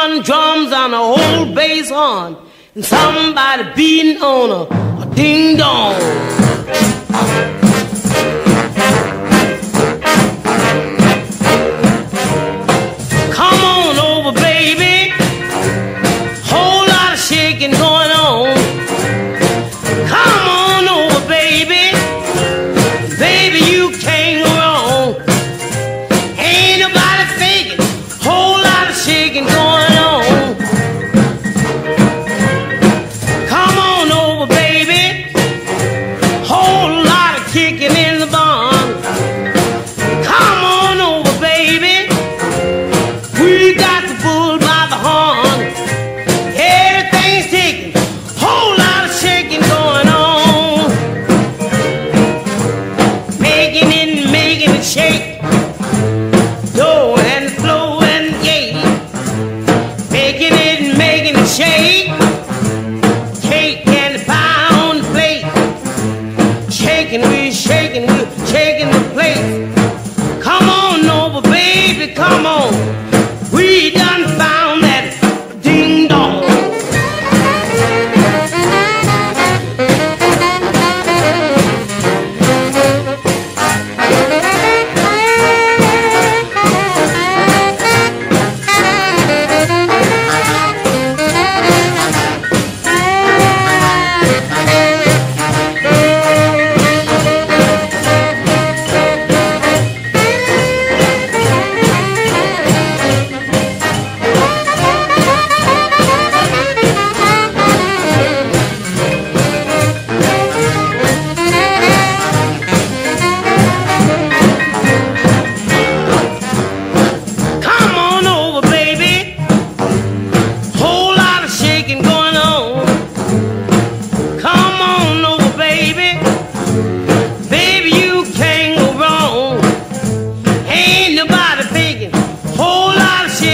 on drums on a whole bass horn, and somebody beating on a, a ding dong. chicken in the barn. Come on over, baby. We got the bull by the horn. Everything's ticking, whole lot of shaking going on. Making it place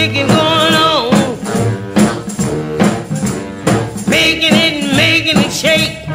making going on. Making it, making it shake.